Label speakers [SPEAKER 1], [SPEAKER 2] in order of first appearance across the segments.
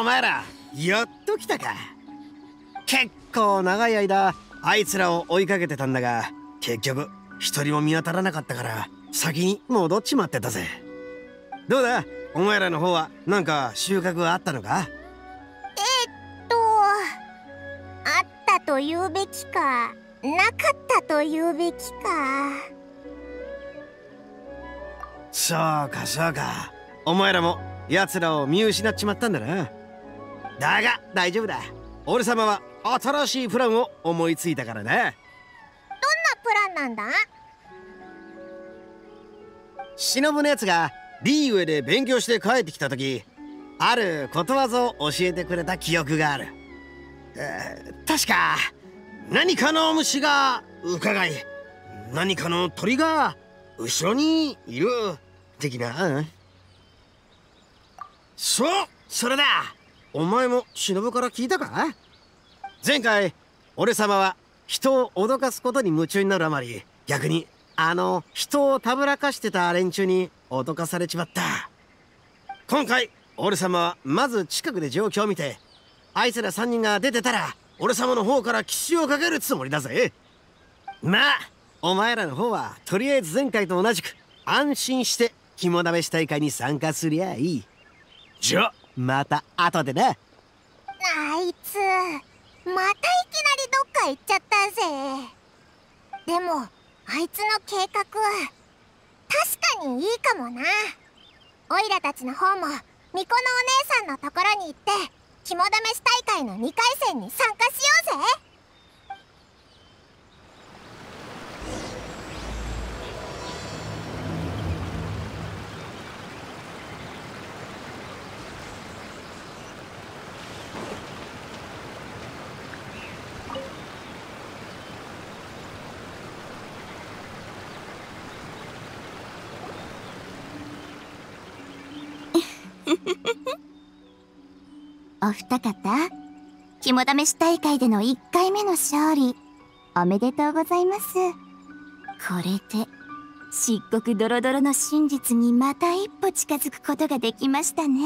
[SPEAKER 1] おお前ら。やっと来たか。結構長い間あいつらを追いかけてたんだが結局一人も見当たらなかったから先に戻っちまってたぜ。どうだ？お前らの方はなんか収穫はあったのか？
[SPEAKER 2] えっとあったと言うべきかなかったと言うべきか。
[SPEAKER 1] そうかそうか。お前らも奴らを見失っちまったんだなだが大丈夫だ。俺様は新しいプランを思いついたからなどんな
[SPEAKER 2] プランなんだ？
[SPEAKER 1] 忍のやつがリーウェで勉強して帰ってきた時あることわざを教えてくれた記憶がある、えー、確か何かの虫が伺い。何かの鳥が後ろにいる。的な。そうそれだお前も忍から聞いたか？前回俺様は人を脅かすことに夢中になるあまり逆にあの人をたぶらかしてた連中に脅かされちまった。今回俺様はまず近くで状況を見てあいつら3人が出てたら俺様の方から奇襲をかけるつもりだぜ。まあお前らの方はとりあえず前回と同じく安心して肝試し大会に参加すりゃいい。じゃあまた後でなあ
[SPEAKER 2] いつまたいきなりどっか行っちゃったぜ。でもあいつの計画は確かにいいかもな。オイラたちの方も巫女のお姉さんのところに行って肝試し大会の2回戦に参加しようぜ。
[SPEAKER 3] お二方肝試し大会での1回目の勝利おめでとうございます。これで漆黒ドロドロの真実にまた一歩近づくことができましたね。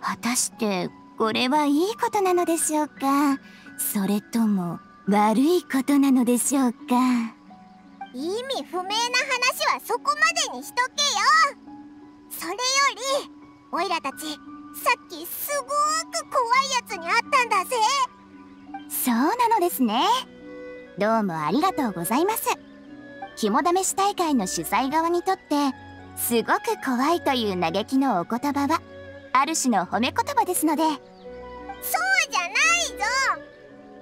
[SPEAKER 3] 果たしてこれはいいことなのでしょうか？それとも悪いことなのでしょうか？
[SPEAKER 2] 意味不明な話はそこまでにしとけよ。それよりオイラたちさっきすごく怖いやつに会ったんだぜ。
[SPEAKER 3] そうなのですね。どうもありがとうございます。肝試し大会の主催側にとってすごく怖いという嘆きのお言葉はある種の褒め言葉ですので。そう
[SPEAKER 2] じゃないぞ。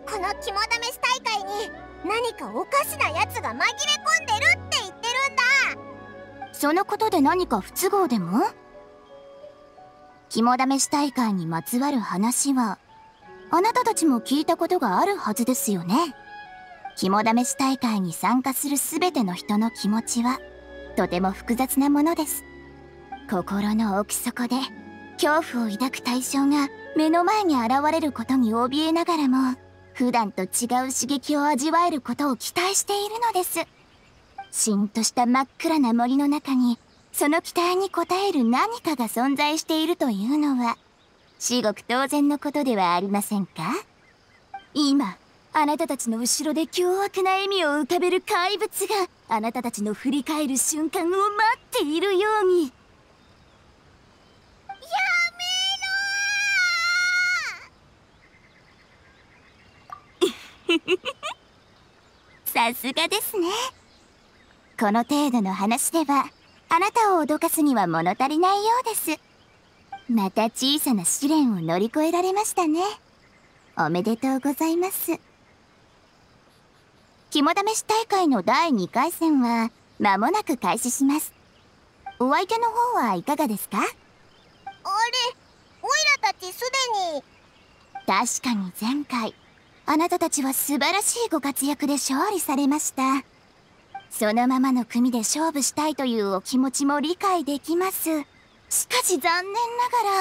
[SPEAKER 2] この肝試し大会に何かおかしなやつが紛れ込んでるって言ってるん
[SPEAKER 3] だ。そのことで何か不都合でも？肝試し大会にまつわる話はあなたたちも聞いたことがあるはずですよね。肝試し大会に参加する全ての人の気持ちはとても複雑なものです。心の奥底で恐怖を抱く対象が目の前に現れることに怯えながらも普段と違う刺激を味わえることを期待しているのです。しんとした真っ暗な森の中にその期待に応える何かが存在しているというのは至極当然のことではありませんか？今あなたたちの後ろで凶悪な笑みを浮かべる怪物があなたたちの振り返る瞬間を待っているように。
[SPEAKER 2] や
[SPEAKER 3] めろ！さすがですね。この程度の話ではあなたを脅かすには物足りないようです。また小さな試練を乗り越えられましたね。おめでとうございます。肝試し大会の第2回戦は間もなく開始します。お相手の方はいかがですか？あれ
[SPEAKER 2] オイラたちすでに。
[SPEAKER 3] 確かに前回。あなたたちは素晴らしいご活躍で勝利されましたそのままの組で勝負したいというお気持ちも理解できます。しかし残念な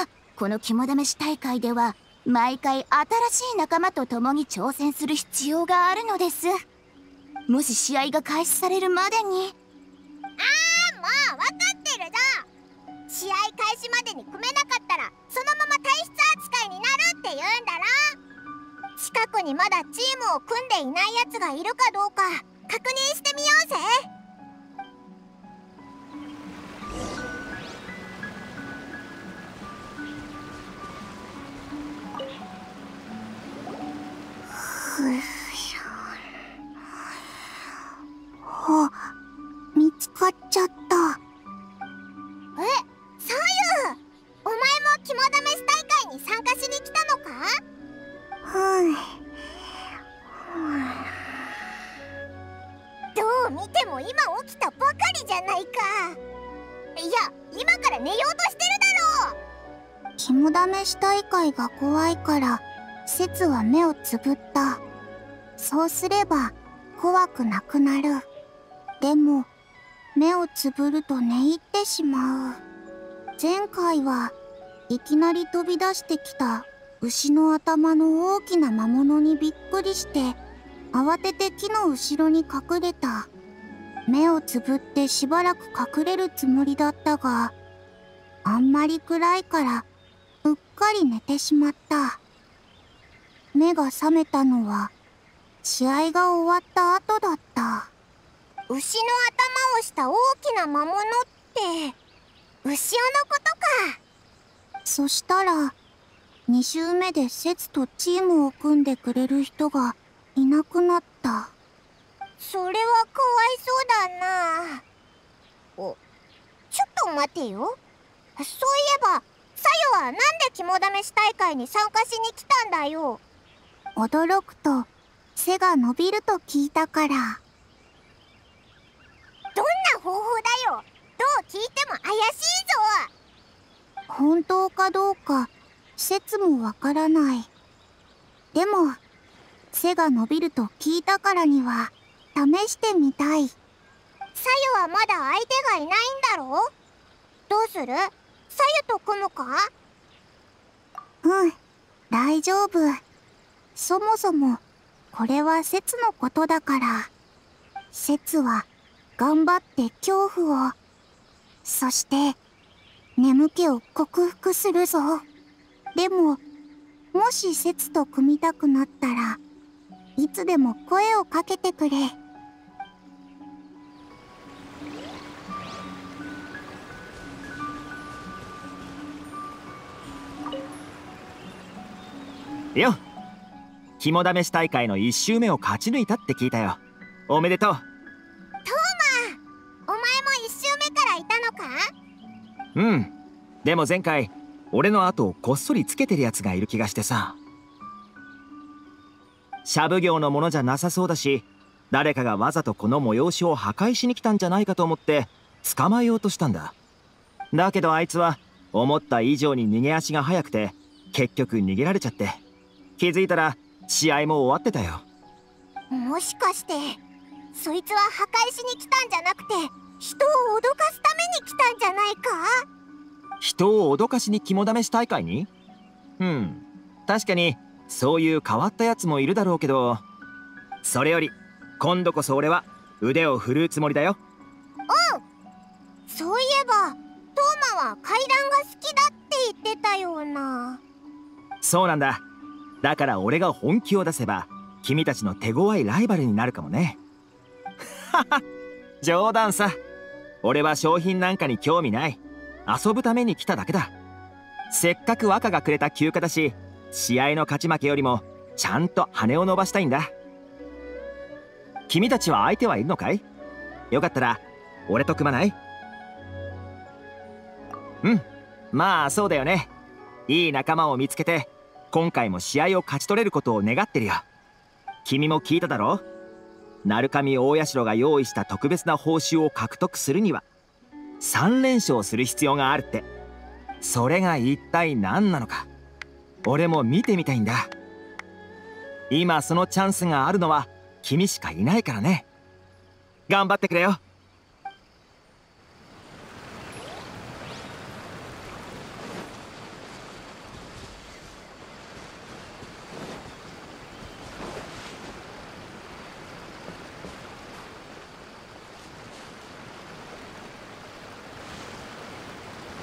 [SPEAKER 3] がら、この肝試し大会では、毎回新しい仲間と共に挑戦する必要があるのです。もし試合が開始されるまでに。あー、もう
[SPEAKER 2] 分かってるぞ試合開始までに組めなかったら、そのまま体質扱いになるって言うんだろ近くにまだチームを組んでいない奴がいるかどうか確認してみようぜ。あ見つかっちゃった。試し大会が怖いから説は目をつぶった。そうすれば怖くなくなる。でも目をつぶると寝入ってしまう。前回はいきなり飛び出してきた牛の頭の大きな魔物にびっくりして慌てて木の後ろに隠れた。目をつぶってしばらく隠れるつもりだったがあんまり暗いからうっかり寝てしまった。目が覚めたのは試合が終わった後だった。牛の頭をした大きな魔物って牛尾のことか。そしたら2周目で節とチームを組んでくれる人がいなくなった。それはかわいそうだな。おちょっと待てよ。そういえばさよはなんで肝試し大会に参加しに来たんだよ。驚くと背が伸びると聞いたから。どんな方法だよ。どう聞いても怪しいぞ。本当かどうか説もわからない。でも背が伸びると聞いたからには試してみたい。さよはまだ相手がいないんだろう。どうする？さよと組むか？うん大丈夫。そもそもこれは説のことだから。説は頑張って恐怖を。そして眠気を克服するぞ。でももし説と組みたくなったらいつでも声をかけてくれ。
[SPEAKER 4] よ。肝試し大会の1周目を勝ち抜いたって聞いたよ。おめでとう。
[SPEAKER 2] お前も1周目からいたのか？
[SPEAKER 4] うん。でも前回俺の後をこっそりつけてるやつがいる気がしてさ。シャブ業のものじゃなさそうだし誰かがわざとこの催しを破壊しに来たんじゃないかと思って捕まえようとしたんだ。だけどあいつは思った以上に逃げ足が速くて結局逃げられちゃって気づいたら試合も終わってたよ。
[SPEAKER 2] もしかしてそいつは破壊しに来たんじゃなくて人を脅かすために来たんじゃないか？
[SPEAKER 4] 人を脅かしに肝試し大会に？うん。確かにそういう変わったやつもいるだろうけどそれより今度こそ俺は腕を振るうつもりだよ。
[SPEAKER 2] うん。そういえばトーマは階段が好きだって言ってたような。
[SPEAKER 4] そうなんだだから俺が本気を出せば君たちの手強いライバルになるかもね。は は冗談さ。俺は商品なんかに興味ない。遊ぶために来ただけだ。せっかく若がくれた休暇だし試合の勝ち負けよりもちゃんと羽を伸ばしたいんだ。君たちは相手はいるのかい？よかったら俺と組まない？うん。まあそうだよね。いい仲間を見つけて今回も試合を勝ち取れることを願ってるよ。君も聞いただろ？鳴神大社が用意した特別な報酬を獲得するには3連勝する必要があるって。それが一体何なのか？俺も見てみたいんだ。今そのチャンスがあるのは君しかいないからね。頑張ってくれよ。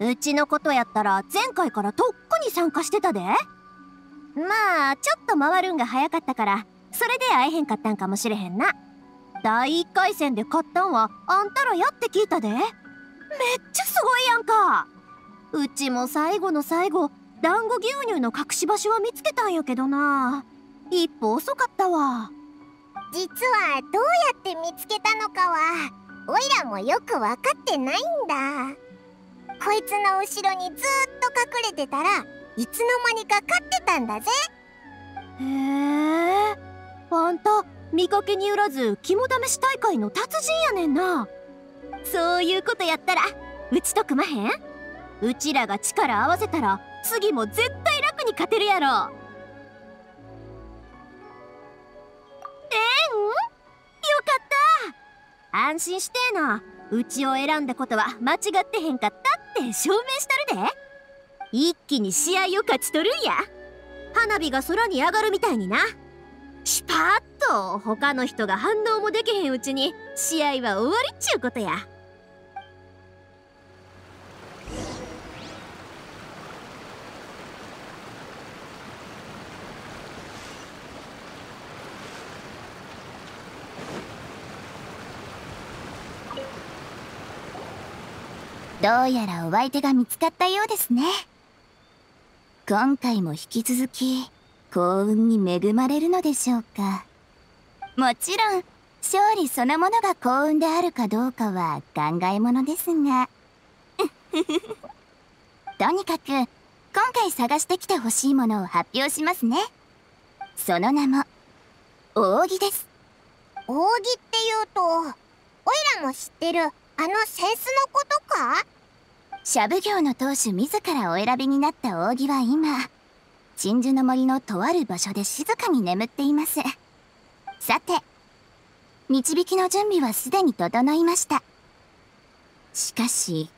[SPEAKER 5] うちのことやったら前回からとっくに参加してたで。まあちょっと回るんが早かったからそれで会えへんかったんかもしれへんな。第1回戦で勝ったんはあんたらやって聞いたで。めっちゃすごいやんか。うちも最後の最後団子牛乳の隠し場所は見つけたんやけどな。一歩遅かったわ。
[SPEAKER 2] 実はどうやって見つけたのかはオイラもよく分かってないんだこいつの後ろにずっと隠れてたらいつの間にか勝ってたんだぜ。
[SPEAKER 5] へえあんた見かけによらず肝試し大会の達人やねんな。そういうことやったらうちと組まへん？うちらが力合わせたら次も絶対楽に勝てるやろ。えん？よかった。安心してえなうちを選んだことは間違ってへんかったって証明したるで。一気に試合を勝ち取るんや。花火が空に上がるみたいにな。シュパーッと他の人が反応もできへんうちに試合は終わりっちゅうことや。
[SPEAKER 3] どうやらお相手が見つかったようですね。今回も引き続き幸運に恵まれるのでしょうか。もちろん勝利そのものが幸運であるかどうかは考えものですが。とにかく今回探してきてほしいものを発表しますね。その名も扇です。
[SPEAKER 2] 扇っていうとオイラも知ってるあの扇子のことか？
[SPEAKER 3] シャブ業の当主自らお選びになった扇は今鎮守の森のとある場所で静かに眠っています。さて導きの準備はすでに整いました。しかし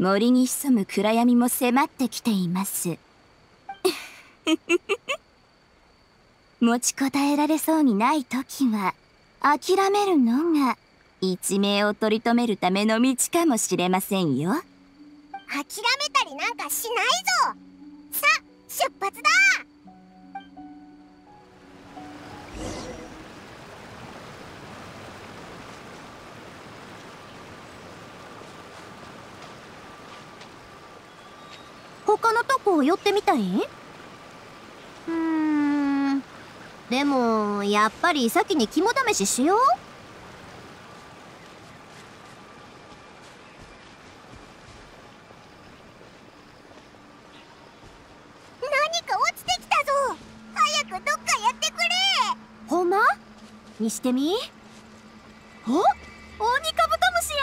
[SPEAKER 3] 森に潜む暗闇も迫ってきています。持ちこたえられそうにない時は諦めるのが一命を取り留めるための道かもしれませんよ。
[SPEAKER 2] 諦めたりなんかしないぞ。さあ出発だ。
[SPEAKER 5] 他のとこ寄ってみたい？うーん。でもやっぱり先に肝試ししよう
[SPEAKER 2] 何か落ちてきたぞ早くどっかやってくれ
[SPEAKER 5] ほんまにしてみ？お？オニカブトムシ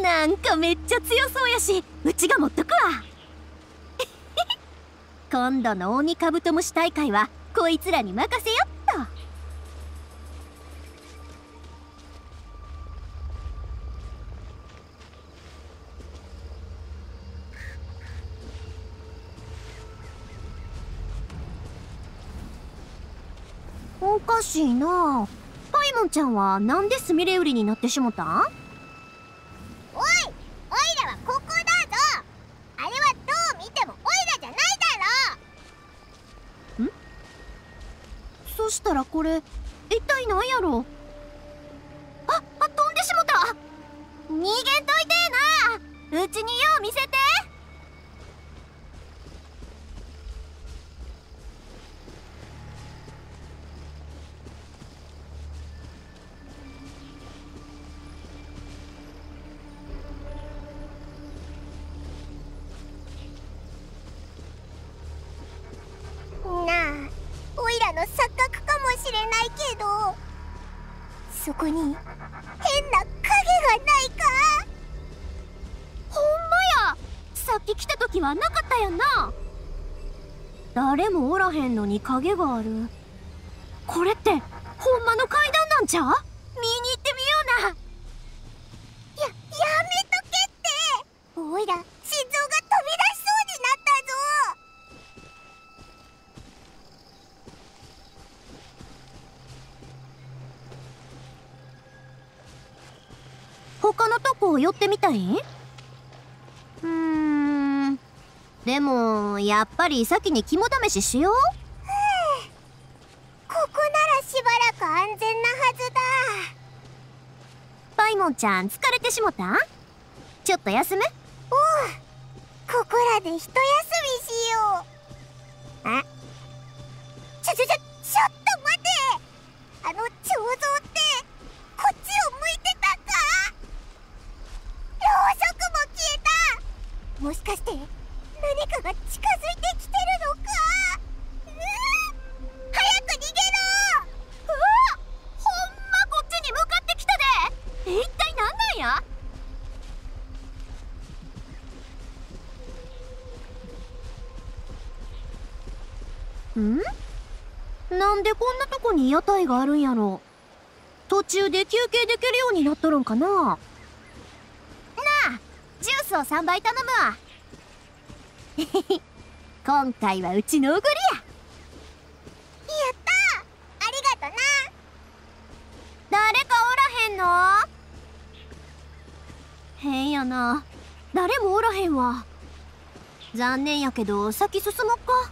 [SPEAKER 5] や！なんかめっちゃ強そうやしうちが持っとくわ。今度のオニカブトムシ大会はこいつらに任せよっと。おかしいなパイモンちゃんはなんでスミレ売りになってしもたん？
[SPEAKER 2] おいオイラはここだぞ。あれはどう見てもオイラじゃないだろ。
[SPEAKER 5] そしたらこれ一体何やろ？誰もおらへんのに影がある。これってほんまの階段なんちゃう？見に行ってみような。
[SPEAKER 2] ややめとけって。オイラ心臓が飛び出しそうになったぞ。
[SPEAKER 5] 他のとこ寄ってみたい？うーんでもやっぱり先に肝試ししよう？
[SPEAKER 2] ここならしばらく安全なはずだ。
[SPEAKER 5] パイモンちゃん疲れてしもた？ちょっと休む？
[SPEAKER 2] おう。ここらで一休こ
[SPEAKER 5] に屋台があるんやろ。途中で休憩できるようになっとるんかな。なあジュースを3杯頼むわ。今回はうちのおごりや。
[SPEAKER 2] やったありがとな。
[SPEAKER 5] 誰かおらへんの？変やな。誰もおらへんわ。残念やけど先進もっか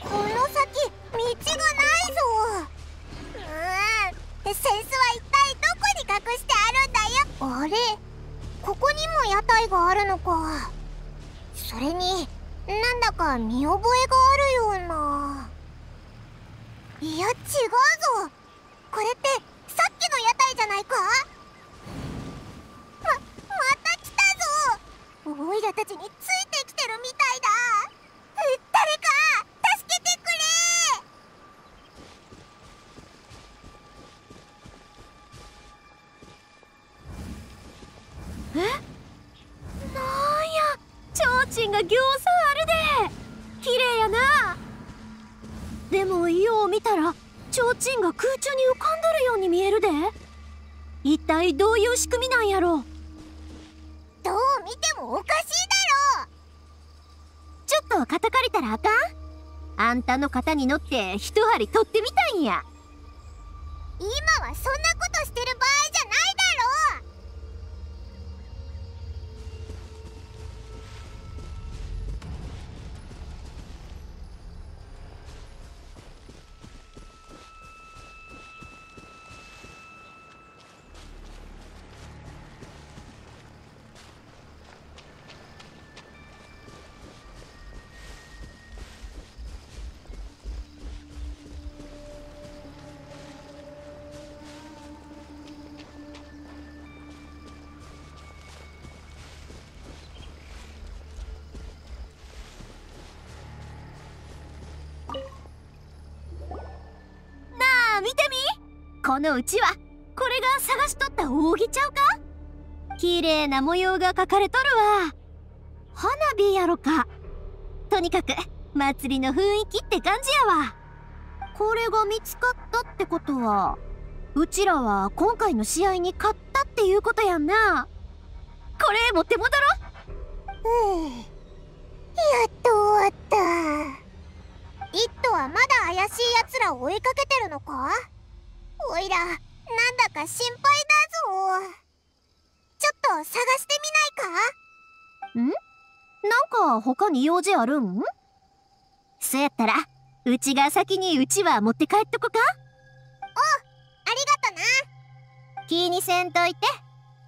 [SPEAKER 2] この先道がない道がないぞ。うーん。センスは一体どこに隠してあるんだよ。あれ。ここにも屋台があるのか。それになんだか見覚えがあるような。いや違うぞ。これってさっきの屋台じゃないか？ままた来たぞ。オイラたちについてきてるみたいだ。
[SPEAKER 5] ちょうちんがぎょうさんあるで。綺麗やな。でもよう見たらちょうちんが空中に浮かんどるように見えるで。一体どういう仕組みなんやろ。
[SPEAKER 2] どう見てもおかしいだろ。
[SPEAKER 5] ちょっと肩借りたらあかん？あんたの肩に乗って一針取ってみたいんや。
[SPEAKER 2] 今はそんなことしてる場合じゃない
[SPEAKER 5] このうちわこれが探しとった扇ちゃうか？綺麗な模様が描かれとるわ。花火やろか。とにかく祭りの雰囲気って感じやわ。これが見つかったってことはうちらは今回の試合に勝ったっていうことやんな。これ持って戻ろう。
[SPEAKER 2] うん。やっと終わった。イットはまだ怪しい奴らを追いかけてるのか？おいらなんだか心配だぞ。ちょっと探してみないか？
[SPEAKER 5] なんか他に用事あるん？そうやったらうちが先にうちは持って帰っとこか。
[SPEAKER 2] ありがとな。
[SPEAKER 5] 気にせんといて。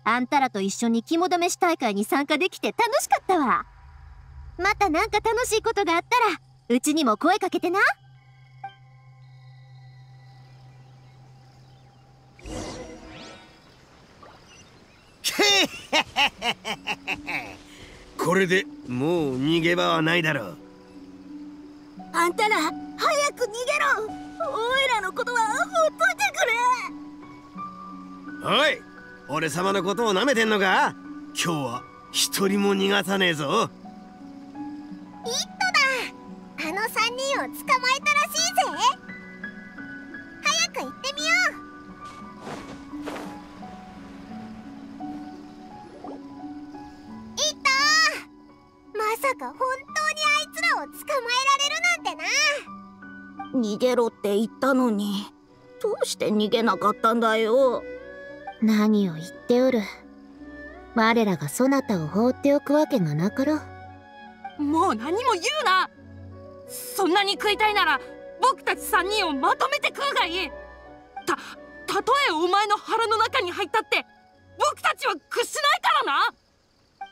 [SPEAKER 5] あんたらと一緒に肝試し大会に参加できて楽しかったわ。またなんか楽しいことがあったらうちにも声かけてな
[SPEAKER 1] これでもう逃げ場はないだろう。
[SPEAKER 5] あんたら早く逃げろ。おいらのことはほっといてくれ。
[SPEAKER 1] おい俺様のことを舐めてんのか？今日は一人も逃がさねえぞ。
[SPEAKER 2] イットだ。あの3人を捕まえたらしいぜ。早く行ってみ
[SPEAKER 6] 逃げろって言ったのに。
[SPEAKER 7] どうして逃げなかったんだよ。
[SPEAKER 8] 何を言っておる。我らがそなたを放っておくわけがなかろ
[SPEAKER 6] う。もう何も言うな。そんなに食いたいなら僕たち3人をまとめて食うがいい。たたとえお前の腹の中に入ったって僕たちは屈しないからな。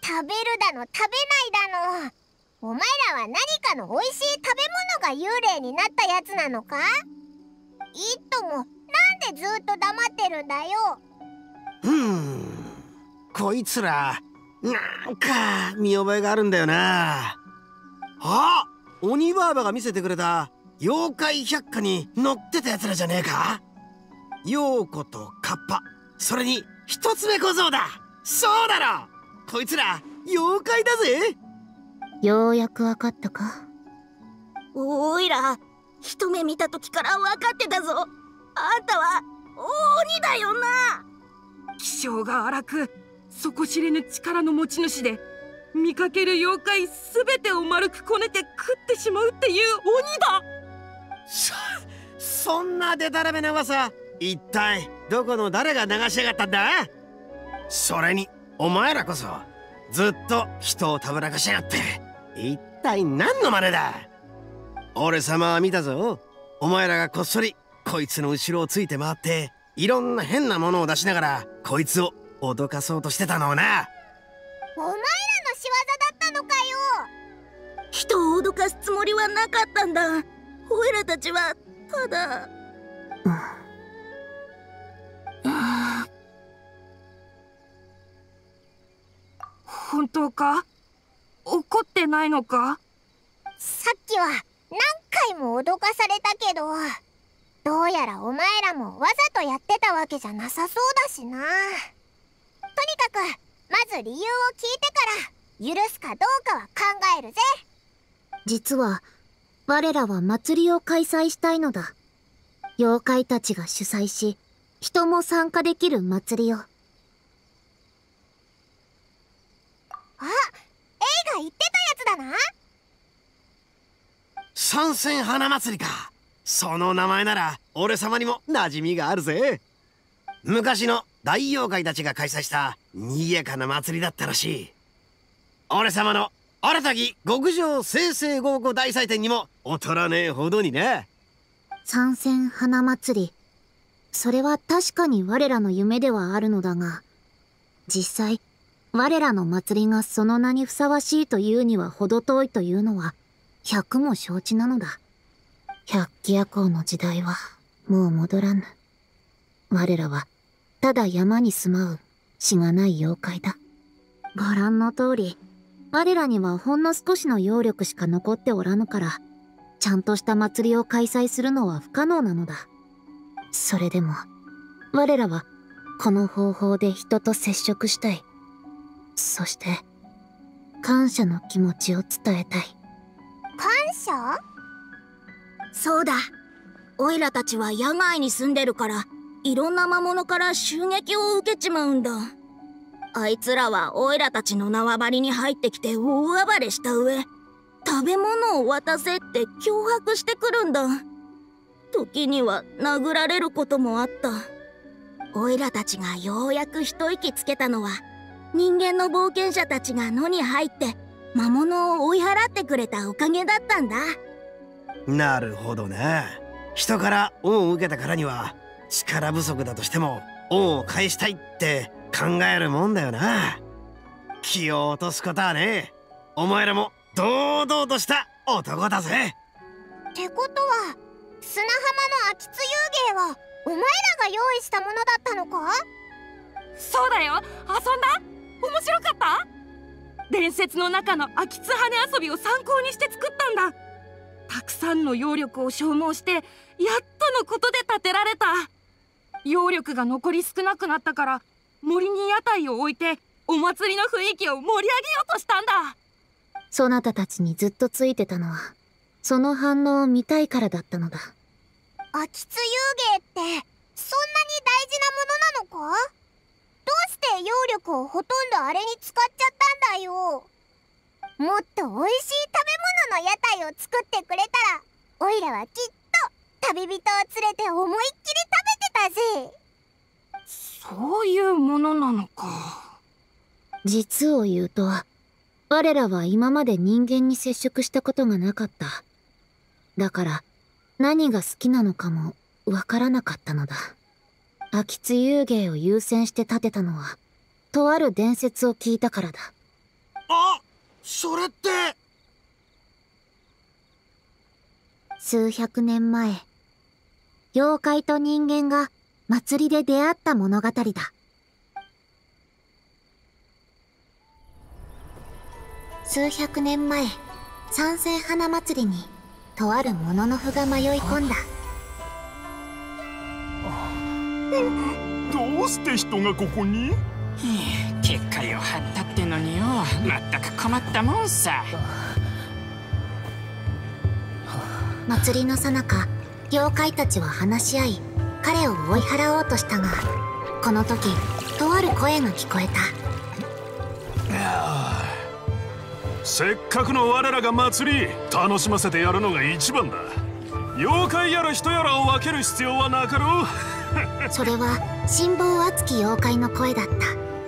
[SPEAKER 2] 食べるだの食べないだのお前らは何かの美味しい食べ物が幽霊になったやつなのか？いっともなんでずっと黙ってるんだよ？
[SPEAKER 1] うんこいつらなんか見覚えがあるんだよな。あ鬼バーバが見せてくれた妖怪百科に載ってたやつらじゃねえか？陽子とカッパそれに一つ目小僧だ。そうだろこいつら妖怪だぜ。
[SPEAKER 8] ようやくわかったか？
[SPEAKER 7] おいら一目見た時から分かってたぞ。あんたは鬼だよな。
[SPEAKER 6] 気性が荒く底知れぬ力の持ち主で見かける妖怪すべてを丸くこねて食ってしまうっていう鬼だ。
[SPEAKER 1] そそんなデタラメな噂一体どこの誰が流しやがったんだ？それにお前らこそずっと人をたぶらかしやがって一体何の真似だ？俺様は見たぞ。お前らがこっそりこいつの後ろをついて回っていろんな変なものを出しながらこいつを脅かそうとしてたのをな。
[SPEAKER 2] お前らの仕業だったのかよ。
[SPEAKER 7] 人を脅かすつもりはなかったんだ。おいらたちはただ、
[SPEAKER 6] 本当か？怒ってないのか？
[SPEAKER 2] さっきは何回も脅かされたけどどうやらお前らもわざとやってたわけじゃなさそうだしな。とにかくまず理由を聞いてから許すかどうかは考えるぜ。
[SPEAKER 8] 実は我らは祭りを開催したいのだ。妖怪たちが主催し人も参加できる祭りを。あ
[SPEAKER 2] 映画言ってたやつだな。
[SPEAKER 1] 参戦花祭りか。その名前なら俺様にも馴染みがあるぜ。昔の大妖怪たちが開催した賑やかな祭りだったらしい。俺様の新たき極上生成合コ大祭典にも劣らねえほどにね。
[SPEAKER 8] 参戦花祭り。それは確かに我らの夢ではあるのだが実際我らの祭りがその名にふさわしいというには程遠いというのは百も承知なのだ。百鬼夜行の時代はもう戻らぬ。我らはただ山に住まうしがない妖怪だ。ご覧の通り我らにはほんの少しの揚力しか残っておらぬからちゃんとした祭りを開催するのは不可能なのだ。それでも我らはこの方法で人と接触したい。そして感謝の気持ちを伝えたい。
[SPEAKER 2] 感謝？
[SPEAKER 7] そうだ。オイラたちは野外に住んでるからいろんな魔物から襲撃を受けちまうんだ。あいつらはオイラたちの縄張りに入ってきて大暴れした上食べ物を渡せって脅迫してくるんだ。時には殴られることもあった。オイラたちがようやく一息つけたのは人間の冒険者たちが野に入って魔物を追い払ってくれたおかげだったんだ。
[SPEAKER 1] なるほどな人から恩を受けたからには力不足だとしても恩を返したいって考えるもんだよな。気を落とすことはねお前らも堂々とした男だぜ。
[SPEAKER 2] ってことは砂浜の秋津遊芸はお前らが用意したものだったのか？
[SPEAKER 6] そうだよ。遊んだ面白かった？伝説の中の秋津羽遊びを参考にして作ったんだ。たくさんの揚力を消耗してやっとのことで建てられた。揚力が残り少なくなったから森に屋台を置いてお祭りの雰囲気を盛り上げようとしたんだ。
[SPEAKER 8] そなたたちにずっとついてたのはその反応を見たいからだったのだ。
[SPEAKER 2] 秋津遊芸ってそんなに大事なものなのか？して揚力をほとんどあれに使っちゃったんだよ。もっと美味しい食べ物の屋台を作ってくれたらおいらはきっと旅人を連れて思いっきり食べてたぜ。
[SPEAKER 6] そういうものなのか。
[SPEAKER 8] 実を言うと我らは今まで人間に接触したことがなかった。だから何が好きなのかもわからなかったのだ秋津遊芸を優先して建てたのはとある伝説を聞いたからだ。
[SPEAKER 1] あそれって。
[SPEAKER 8] 数百年前妖怪と人間が祭りで出会った物語だ。数百年前三千花祭りにとあるものの符が迷い込んだ
[SPEAKER 9] どうして人がここに？
[SPEAKER 10] 結界を張ったってのによ。まったく困ったもんさ。
[SPEAKER 8] 祭りの最中妖怪たちは話し合い彼を追い払おうとしたがこの時とある声が聞こえた。
[SPEAKER 9] せっかくの我らが祭り楽しませてやるのが一番だ妖怪やら人やらを分ける必要はなかろう。
[SPEAKER 8] それは辛抱熱き妖怪の声だった。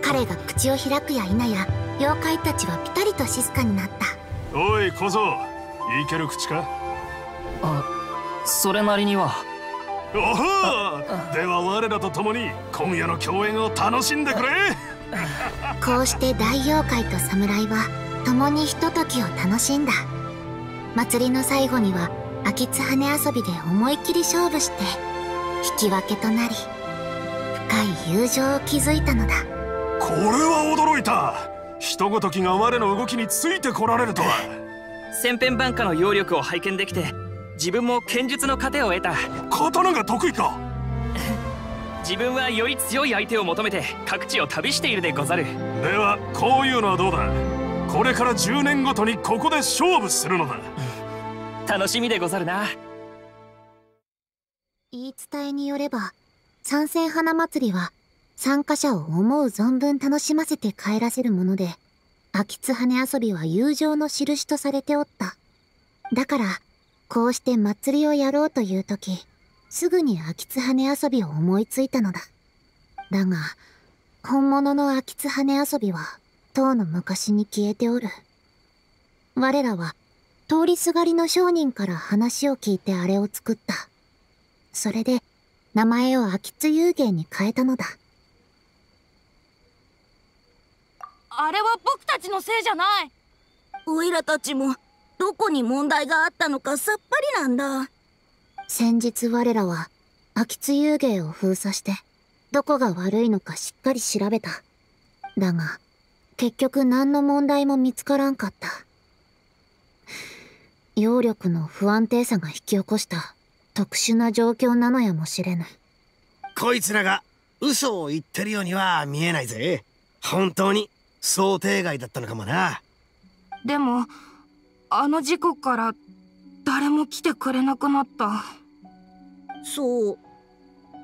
[SPEAKER 8] 彼が口を開くや否や妖怪たちはピタリと静かになった。
[SPEAKER 9] おい小僧いける口か？
[SPEAKER 11] あそれなりには。
[SPEAKER 9] おほでは我らと共に今夜の共演を楽しんでくれ。
[SPEAKER 8] こうして大妖怪と侍は共にひとときを楽しんだ。祭りの最後には秋津羽遊びで思いっきり勝負して引き分けとなり深い友情を築いたのだ。
[SPEAKER 9] これは驚いた。人ごときが我の動きについてこられるとは。
[SPEAKER 11] 千変万化の揚力を拝見できて自分も剣術の糧を得た。
[SPEAKER 9] 刀が得意か。
[SPEAKER 11] 自分はより強い相手を求めて各地を旅しているでござる。
[SPEAKER 9] ではこういうのはどうだ。これから10年ごとにここで勝負するのだ
[SPEAKER 11] 楽しみでござるな。
[SPEAKER 8] 言い伝えによれば三千花祭りは参加者を思う存分楽しませて帰らせるもので秋津羽遊びは友情の印とされておった。だからこうして祭りをやろうという時すぐに秋津羽遊びを思いついたのだ。だが本物の秋津羽遊びはとうの昔に消えておる。我らは通りすがりの商人から話を聞いてあれを作った。それで名前を秋津遊芸に変えたのだ。
[SPEAKER 6] あれは僕たちのせいじゃない。
[SPEAKER 7] おいらたちもどこに問題があったのかさっぱりなんだ。
[SPEAKER 8] 先日我らは秋津遊芸を封鎖してどこが悪いのかしっかり調べた。だが結局何の問題も見つからんかった揚力の不安定さが引き起こした特殊な状況なのやもしれぬ
[SPEAKER 1] こいつらが嘘を言ってるようには見えないぜ。本当に想定外だったのかもな。
[SPEAKER 6] でもあの事故から誰も来てくれなくなった。
[SPEAKER 7] そう。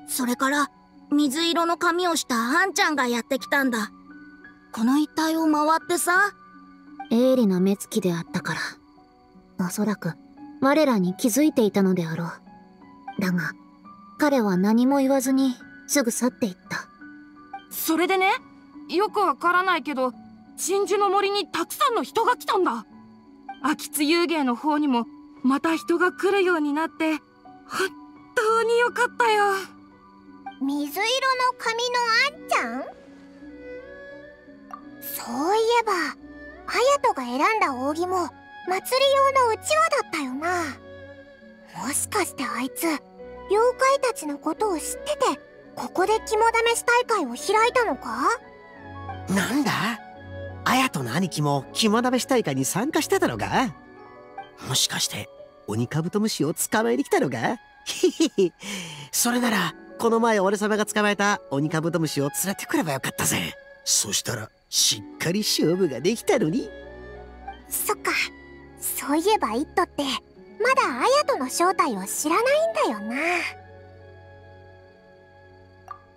[SPEAKER 7] それから水色の髪をしたあんちゃんがやってきたんだ。この一帯を回ってさ。
[SPEAKER 8] 鋭利な目つきであったからおそらく我らに気づいていたのであろう。だが彼は何も言わずにすぐ去っていった。
[SPEAKER 6] それでねよくわからないけど真珠の森にたくさんの人が来たんだ。秋津遊芸の方にもまた人が来るようになって本当によかったよ。
[SPEAKER 2] 水色の髪のあんちゃん？そういえば隼人が選んだ扇も祭り用のうちわだったよな。もしかしてあいつ妖怪たちのことを知っててここで肝試し大会を開いたのか？
[SPEAKER 1] なんだ？綾人の兄貴も肝試し大会に参加してたのか？もしかして鬼カブトムシを捕まえに来たのか？ひひひそれならこの前俺様が捕まえた鬼カブトムシを連れてくればよかったぜ。そしたらしっかり勝負ができたのに。
[SPEAKER 2] そっかそういえば「イット!」ってまだ綾人の正体を知らないんだよな。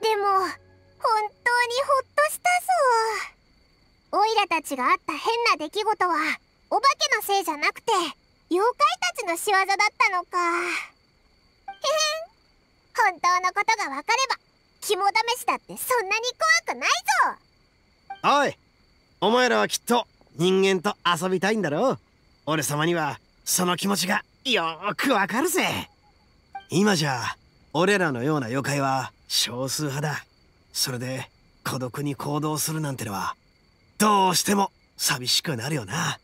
[SPEAKER 2] でも本当にほっとしたぞ。オイラたちがあった変な出来事はお化けのせいじゃなくて妖怪たちの仕業だったのか。へへん。本当のことが分かれば肝試しだってそんなに怖くないぞ。
[SPEAKER 1] おいお前らはきっと人間と遊びたいんだろう。俺様にはその気持ちがよくわかるぜ。今じゃ俺らのような妖怪は少数派だ。それで孤独に行動するなんてのはどうしても寂しくなるよな。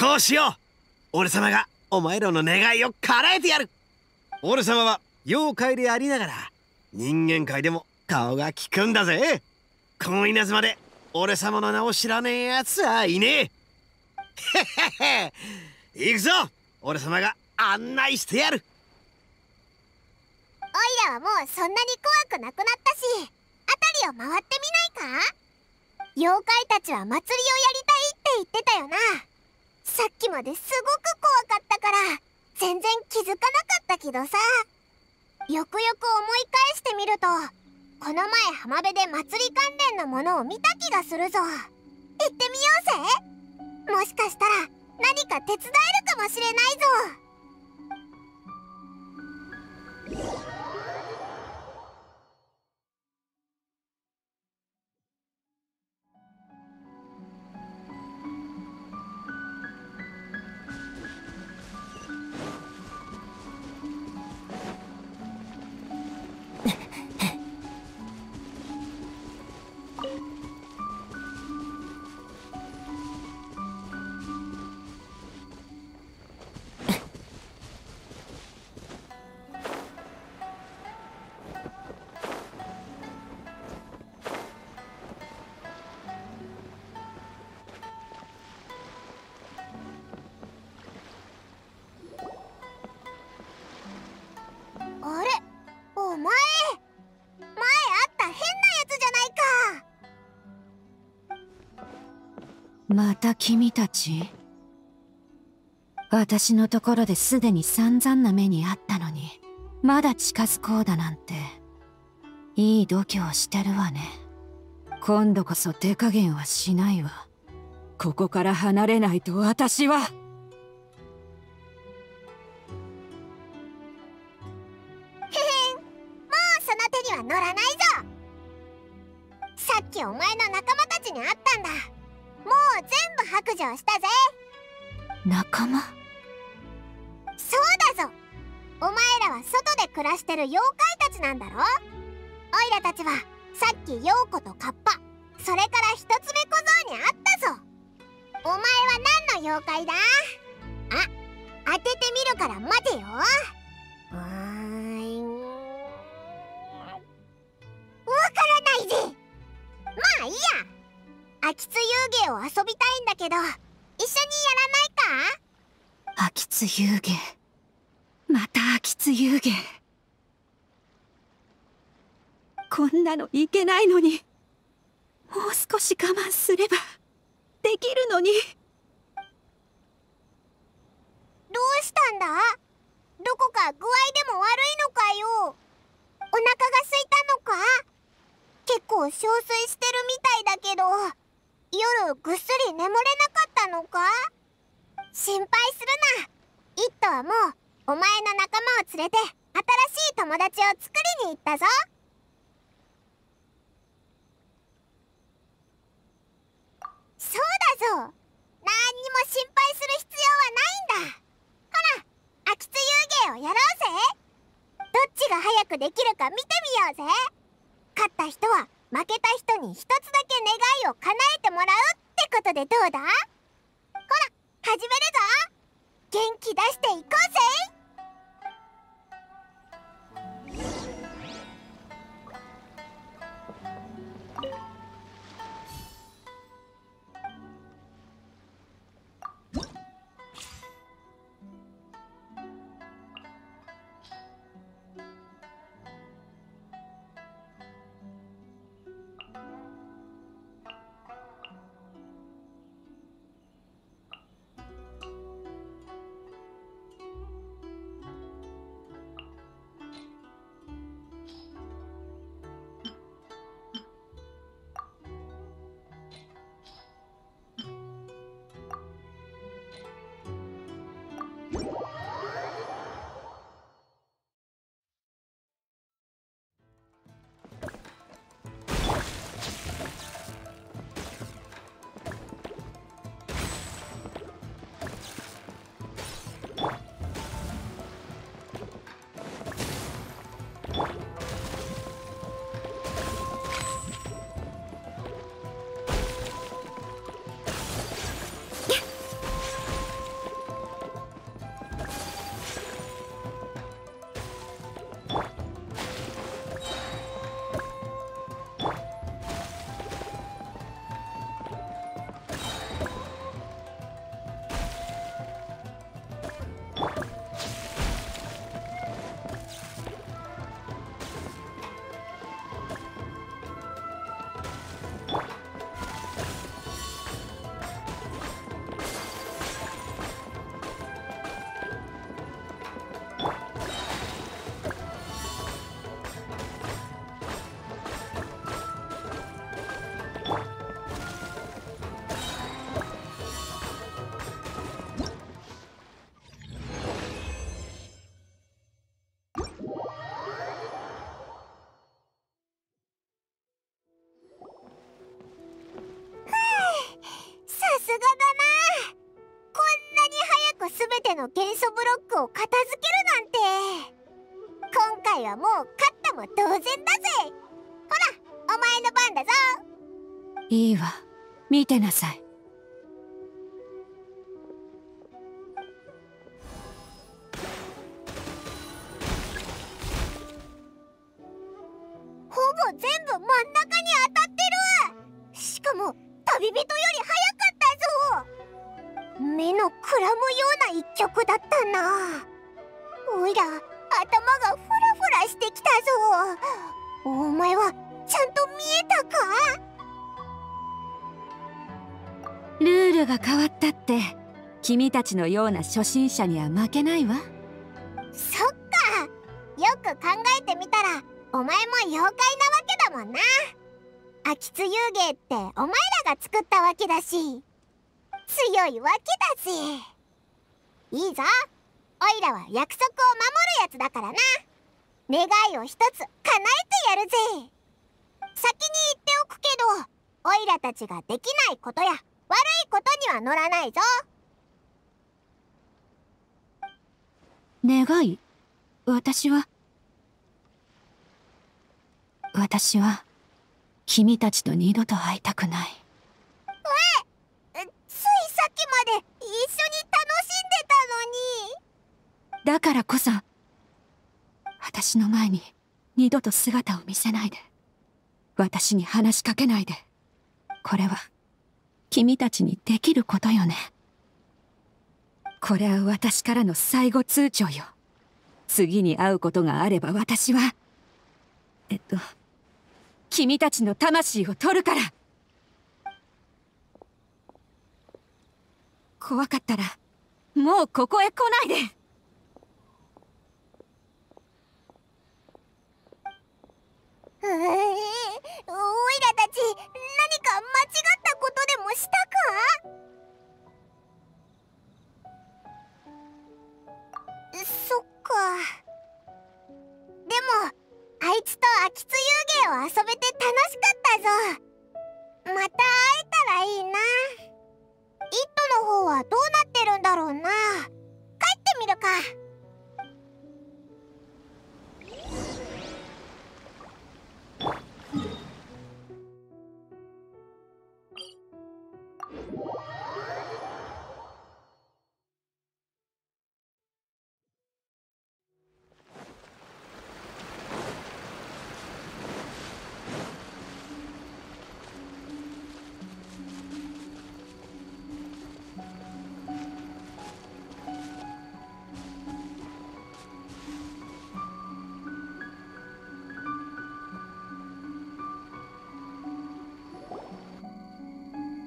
[SPEAKER 1] こうしよう。俺様がお前らの願いを叶えてやる。俺様は妖怪でありながら人間界でも顔が利くんだぜ。この稲妻で俺様の名を知らねえやつはいねえ。行くぞ。俺様が案内してやる。
[SPEAKER 2] おいらはもうそんなに怖くなくなったし辺りを回ってみないか？妖怪たちは祭りをやりたいって言ってたよな。さっきまですごく怖かったから全然気づかなかったけどさ。よくよく思い返してみるとこの前浜辺で祭り関連のものを見た気がするぞ。行ってみようぜ。もしかしたら何か手伝えるかもしれないぞ。
[SPEAKER 12] また君たち？私のところですでに散々な目にあったのにまだ近づこうだなんて。いい度胸してるわね。今度こそ手加減はしないわ。ここから離れないと私は。
[SPEAKER 2] る妖怪たちなんだろ？おいらたちはさっき陽子とど
[SPEAKER 12] こ
[SPEAKER 2] か具合でも悪いのかよ。お腹が空いたのか。結構憔悴してるみたいだけど夜ぐっすり眠れなかったのか。心配するな。イットはもうお前の仲間を連れて新しい友達を作りに行ったぞ。そうだぞ。何にも心配する必要はないんだ。ほら。空き巣遊芸をやろうぜどっちが早くできるか見てみようぜ勝った人は負けた人に一つだけ願いを叶えてもらうってことでどうだほら始めるぞ元気出していこうぜの元素ブロックを片付けるなんて。今回はもう勝ったも同然だぜ。ほらお前の番だぞ。
[SPEAKER 12] いいわ。見てなさい。
[SPEAKER 2] ほぼ全部真ん中に当たってる。しかも旅人より目のくらむような一曲だったな。おいら頭がフラフラしてきたぞ。お前はちゃんと見えたか？
[SPEAKER 12] ルールが変わったって君たちのような初心者には負けないわ。
[SPEAKER 2] そっか。よく考えてみたらお前も妖怪なわけだもんな。秋津遊芸ってお前らが作ったわけだし強いわけだぜ。いいぞ。おいらは約束を守るやつだからな。願いを一つ叶えてやるぜ。先に言っておくけどおいらたちができないことや悪いことには乗らないぞ。
[SPEAKER 12] 願い？私は？私は君たちと二度と会いたくない。
[SPEAKER 2] えついさっきまで一緒に楽しんでたのに。
[SPEAKER 12] だからこそ私の前に二度と姿を見せないで。私に話しかけないで。これは君たちにできることよね。これは私からの最後通帳よ。次に会うことがあれば私はえっと君たちの魂を取るから。怖かったらもうここへ来ないで。
[SPEAKER 2] えー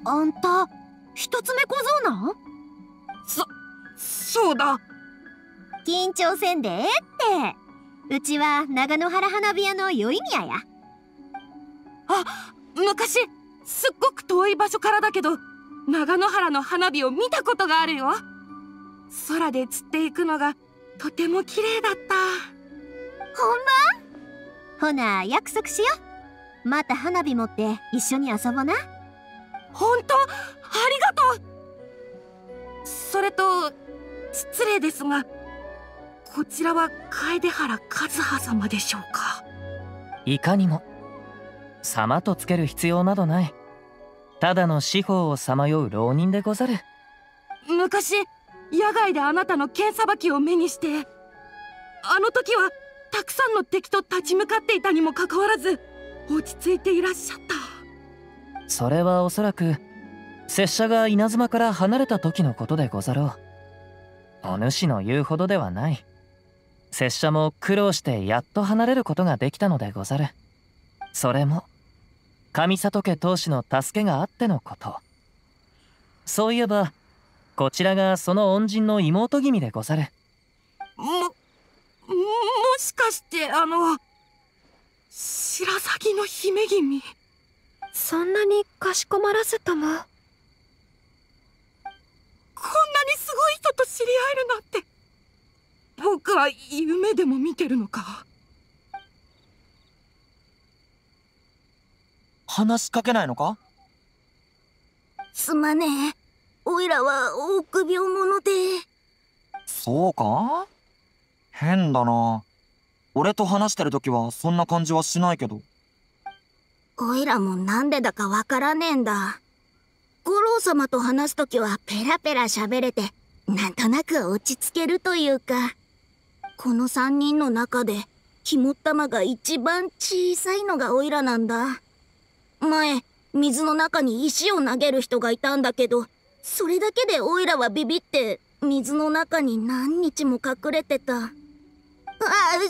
[SPEAKER 2] あん
[SPEAKER 5] た一つ目小僧なん？
[SPEAKER 6] そそうだ。
[SPEAKER 5] 緊張せんでええって。うちは長野原花火屋の宵宮や。
[SPEAKER 6] あ昔すっごく遠い場所からだけど長野原の花火を見たことがあるよ。空で散っていくのがとても綺麗だった。
[SPEAKER 5] ほんま？ほな約束しよう。また花火持って一緒に遊ぼな
[SPEAKER 6] 本当？ありがとう。それと失礼ですがこちらは楓原和葉様でしょうか？
[SPEAKER 13] いかにも。様とつける必要などない。ただの司法をさまよう浪人でござる。
[SPEAKER 6] 昔野外であなたの剣さばきを目にしてあの時はたくさんの敵と立ち向かっていたにもかかわらず落ち着いていらっしゃった
[SPEAKER 13] それはおそらく拙者が稲妻から離れた時のことでござろう。お主の言うほどではない。拙者も苦労してやっと離れることができたのでござる。それも上里家当主の助けがあってのこと。そういえばこちらがその恩人の妹君でござる。
[SPEAKER 6] ももしかしてあの白鷺の姫君？
[SPEAKER 14] そんなにかしこまらずとも？
[SPEAKER 6] こんなにすごい人と知り合えるなんて。僕は夢でも見てるのか。
[SPEAKER 15] 話しかけないのか？
[SPEAKER 7] すまねえ。おいらは臆病者で。
[SPEAKER 15] そうか？変だな。俺と話してる時はそんな感じはしないけど
[SPEAKER 7] おいらもなんでだかわからねえんだ。五郎様と話す時はペラペラ喋れてなんとなく落ち着けるというか。この3人の中で肝っ玉が一番小さいのがオイラなんだ。前水の中に石を投げる人がいたんだけどそれだけでオイラはビビって水の中に何日も隠れてた。あ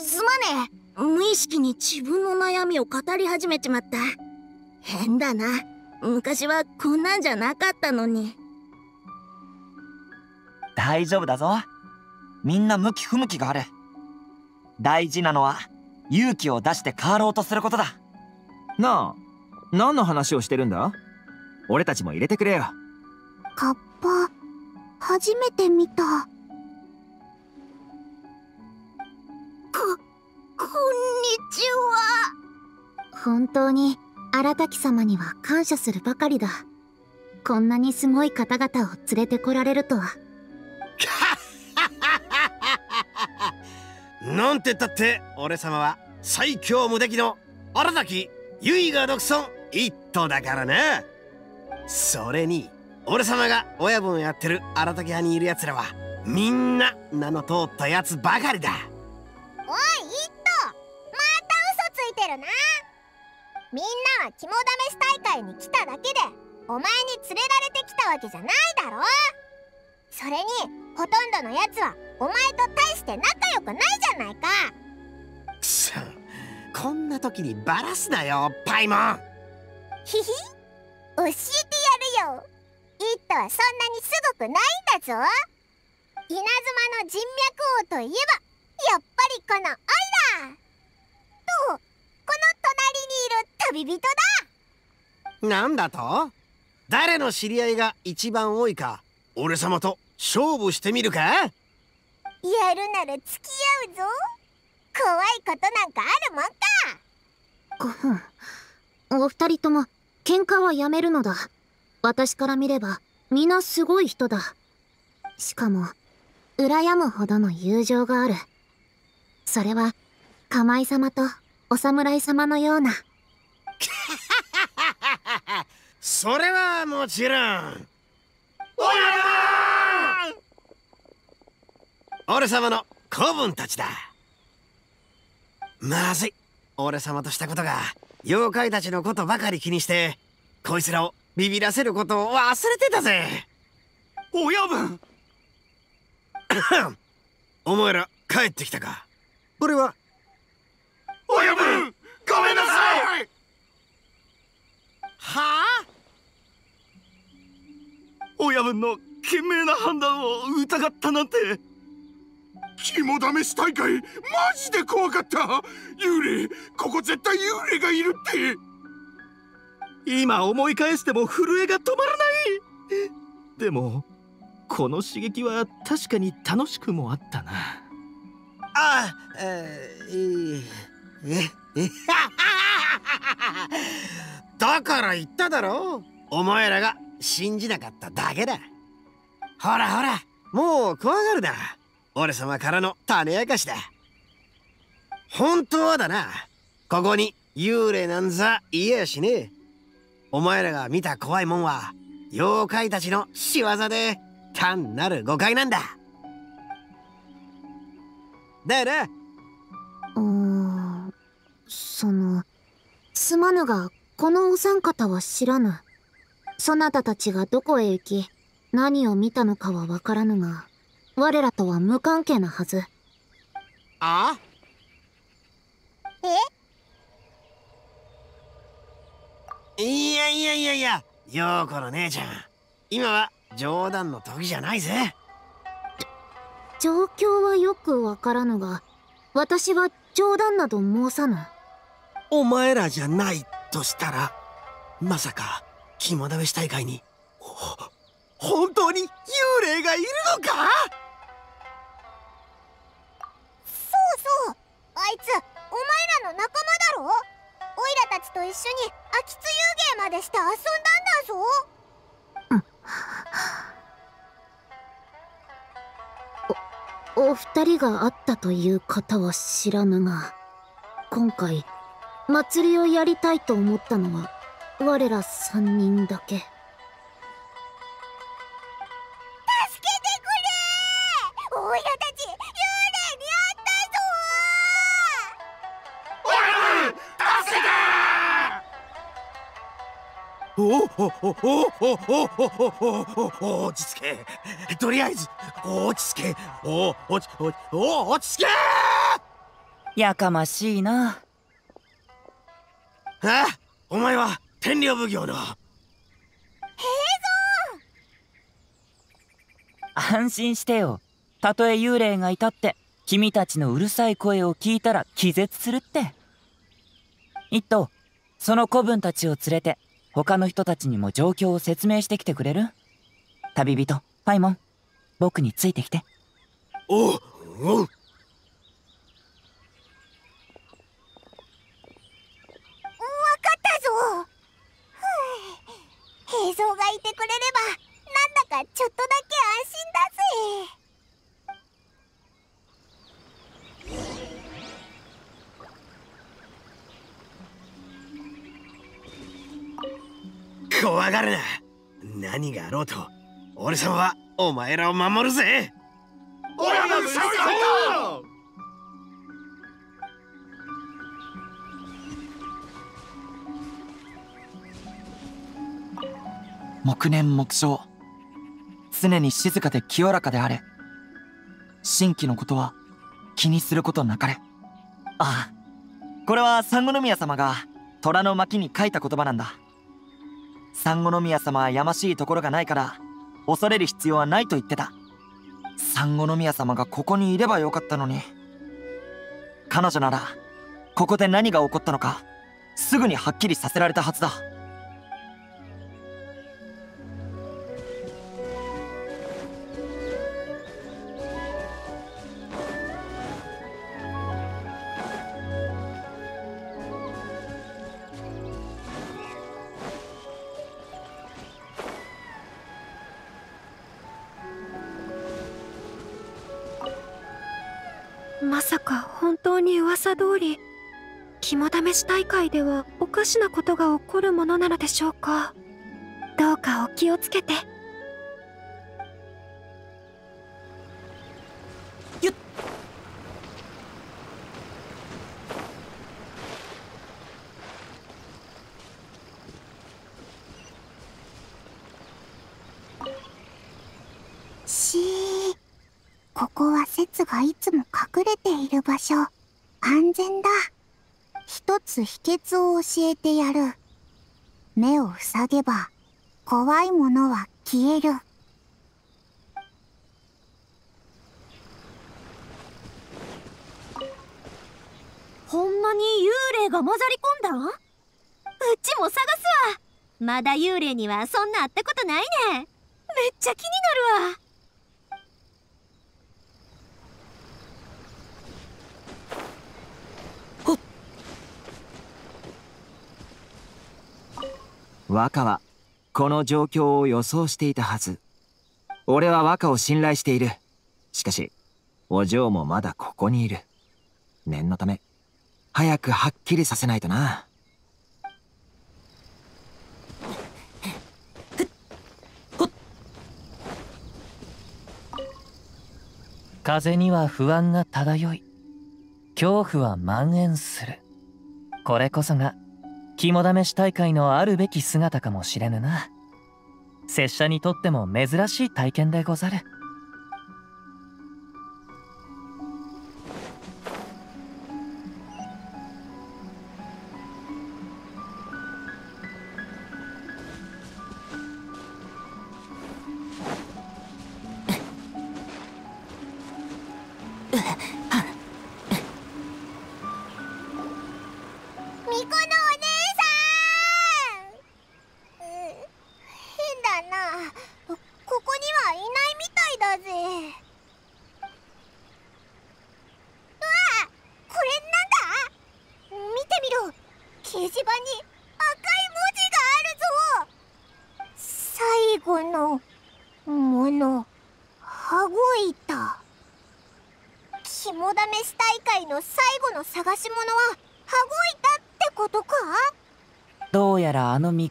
[SPEAKER 7] すまねえ。無意識に自分の悩みを語り始めちまった。変だな。昔はこんなんじゃなかったのに。
[SPEAKER 15] 大丈夫だぞ。みんな向き不向きがある。大事なのは勇気を出して変わろうとすることだ。
[SPEAKER 4] なあ何の話をしてるんだ？俺たちも入れてくれよ。
[SPEAKER 8] カッパ初めて見た。
[SPEAKER 7] ここんにちは。
[SPEAKER 8] 本当に荒滝様には感謝するばかりだ。こんなにすごい方々を連れてこられるとは。
[SPEAKER 1] なんてったって俺様は最強無敵の荒滝結が独尊一頭だからな。それに俺様が親分やってる荒滝派にいる奴らはみんな名の通ったやつばかりだ。
[SPEAKER 2] おいいてるな。みんなは肝試し大会に来ただけでお前に連れられてきたわけじゃないだろ。それにほとんどのやつはお前と大して仲良くないじゃないか。
[SPEAKER 1] くそこんな時にバラすなよパイモン。
[SPEAKER 2] ひひ教えてやるよ。一頭はそんなにすごくないんだぞ。稲妻の人脈王といえばやっぱりこのオイラと隣にいる旅人だ。
[SPEAKER 1] なんだと？誰の知り合いが一番多いか俺様と勝負してみるか？
[SPEAKER 2] やるなら付き合うぞ。怖いことなんかあるもんか。
[SPEAKER 8] 5分お二人とも喧嘩はやめるのだ。私から見れば皆すごい人だ。しかも羨むほどの友情がある。それは釜井様とお侍様のような。
[SPEAKER 1] それはもちろん。俺様の子分たちだ。まずい。俺様としたことが妖怪たちのことばかり気にしてこいつらをビビらせることを忘れてたぜ。
[SPEAKER 16] 親分
[SPEAKER 1] お前ら帰ってきたか。俺は
[SPEAKER 16] 親分ごめんなさい。
[SPEAKER 1] はあ？
[SPEAKER 16] 親分の賢明な判断を疑ったなんて。
[SPEAKER 17] 肝試し大会マジで怖かった。幽霊。ここ絶対幽霊がいるって。
[SPEAKER 16] 今思い返しても震えが止まらない。でもこの刺激は確かに楽しくもあったな。
[SPEAKER 1] ああえ、ええだから言っただろうお前らが信じなかっただけだほらほらもう怖がるな俺様からの種明かしだ本当はだなここに幽霊なんざ言えやしねえお前らが見た怖いもんは妖怪たちの仕業で単なる誤解なんだだよな
[SPEAKER 8] うんそのすまぬがこのお三方は知らぬ。そなたたちがどこへ行き何を見たのかはわからぬが我らとは無関係なはず。
[SPEAKER 1] あ？
[SPEAKER 2] え？
[SPEAKER 1] いやいやいやいや陽子の姉ちゃん。今は冗談の時じゃないぜ。
[SPEAKER 8] 状況はよくわからぬが私は冗談など申さぬ
[SPEAKER 1] お前らじゃないとしたらまさか肝試し大会にほ本当に幽霊がいるのか？
[SPEAKER 2] そうそうあいつお前らの仲間だろ？オイラたちと一緒に秋津遊芸までして遊んだんだぞ。
[SPEAKER 8] お二人が会ったという方は知らぬが今回祭りをやりたいと思ったのは我ら3人だけ。
[SPEAKER 2] 助けてくれ大家たち幽霊に会ったぞ
[SPEAKER 17] 助けて
[SPEAKER 1] おおおおおおおお落ち着けとりあえず落ち着けお落ち落ちお落ち着け
[SPEAKER 15] やかましいな
[SPEAKER 1] あお前は天領奉行の。
[SPEAKER 15] 安心してよ。たとえ幽霊がいたって君たちのうるさい声を聞いたら気絶するって。一頭その子分たちを連れて他の人たちにも状況を説明してきてくれる？旅人パイモン僕についてきて。
[SPEAKER 1] おうおう
[SPEAKER 2] わかったぞふう平蔵がいてくれればなんだかちょっとだけ安心だぜ。
[SPEAKER 1] 怖がるな。何があろうと。俺様はお前らを守るぜ。
[SPEAKER 17] 親分最高
[SPEAKER 15] 黙念黙唱常に静かで清らかであれ。新規のことは気にすることなかれ。ああ。これは三国宮様が虎の巻に書いた言葉なんだ。三国宮様はやましいところがないから恐れる必要はないと言ってた。三国宮様がここにいればよかったのに。彼女ならここで何が起こったのかすぐにはっきりさせられたはずだ。
[SPEAKER 14] 当に噂通り肝試し大会ではおかしなことが起こるものなのでしょうか？どうかお気をつけて。
[SPEAKER 2] しー。ここは説がいつも隠れている場所安全だ。一つ秘訣を教えてやる。目を塞げば怖いものは消える。
[SPEAKER 5] ほんまに幽霊が混ざり込んだ？うちも探すわ。まだ幽霊にはそんな会ったことないね。めっちゃ気になるわ。
[SPEAKER 4] 若はこの状況を予想していたはず。俺は若を信頼している。しかしお嬢もまだここにいる。念のため早くはっきりさせないとな。
[SPEAKER 13] 風には不安が漂い恐怖は蔓延する。これこそが肝試し大会のあるべき姿かもしれぬな。拙者にとっても珍しい体験でござる。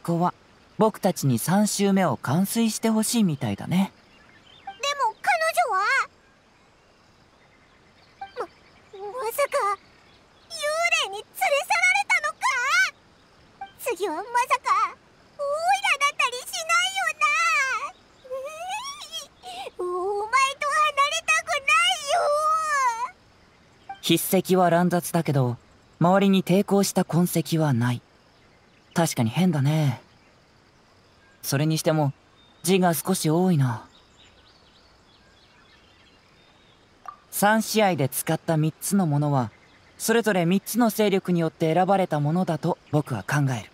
[SPEAKER 15] 巫女は僕たちに3周目を完遂してほしいみたいだね。
[SPEAKER 2] でも彼女は？ままさか幽霊に連れ去られたのか？次はまさかオイラだったりしないよな？お前と離れたくないよ。
[SPEAKER 15] 筆跡は乱雑だけど周りに抵抗した痕跡はない確かに変だね。それにしても字が少し多いな。3試合で使った3つのものはそれぞれ3つの勢力によって選ばれたものだと僕は考える。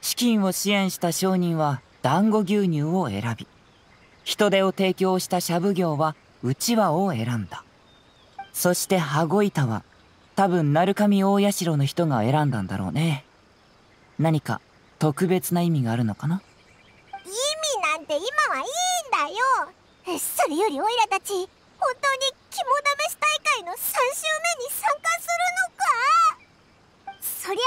[SPEAKER 15] 資金を支援した商人は団子牛乳を選び人手を提供したシャブ業はうちわを選んだ。そして羽子板は多分鳴神大社の人が選んだんだろうね。何か特別な意味があるのかな？
[SPEAKER 2] 意味なんて今はいいんだよ。それよりオイラたち本当に肝試し大会の3週目に参加するのか？そりゃ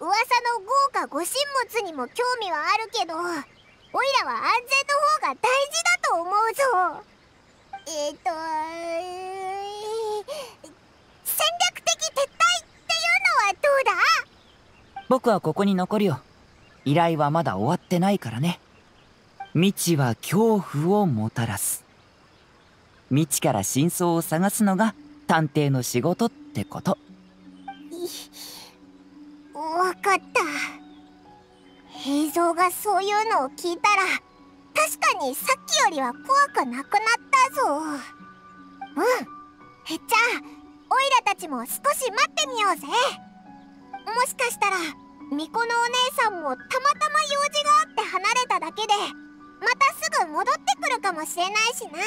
[SPEAKER 2] 噂の豪華ご神物にも興味はあるけどオイラは安全の方が大事だと思うぞ。えっ、ー、と戦略的撤退っていうのはどうだ？
[SPEAKER 15] 僕はここに残るよ。依頼はまだ終わってないからね。未知は恐怖をもたらす。未知から真相を探すのが探偵の仕事ってこと。
[SPEAKER 2] わかった。映像がそういうのを聞いたら確かにさっきよりは怖くなくなったぞ。うん。じゃあオイラたちも少し待ってみようぜ。もしかしたら巫女のお姉さんもたまたま用事があって離れただけでまたすぐ戻ってくるかもしれないしな。